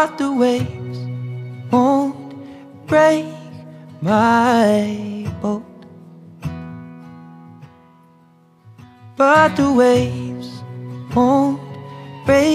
But the waves won't break my boat. But the waves won't break